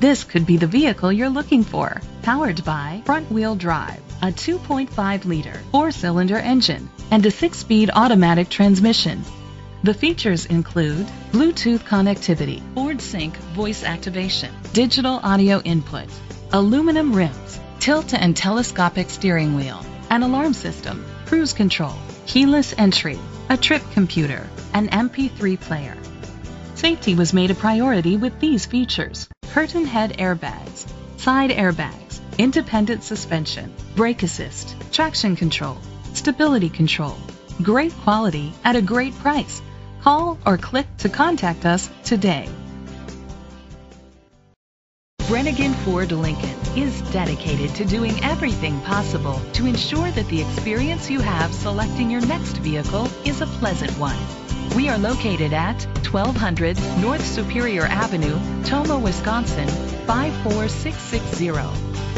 This could be the vehicle you're looking for. Powered by front wheel drive, a 2.5 liter four cylinder engine, and a six speed automatic transmission. The features include Bluetooth connectivity, Ford Sync voice activation, digital audio input, aluminum rims, tilt and telescopic steering wheel, an alarm system, cruise control, keyless entry, a trip computer, an MP3 player. Safety was made a priority with these features. Curtain head airbags, side airbags, independent suspension, brake assist, traction control, stability control. Great quality at a great price. Call or click to contact us today. Brenengen Ford Lincoln is dedicated to doing everything possible to ensure that the experience you have selecting your next vehicle is a pleasant one. We are located at 1200 North Superior Avenue, Tomah, Wisconsin 54660.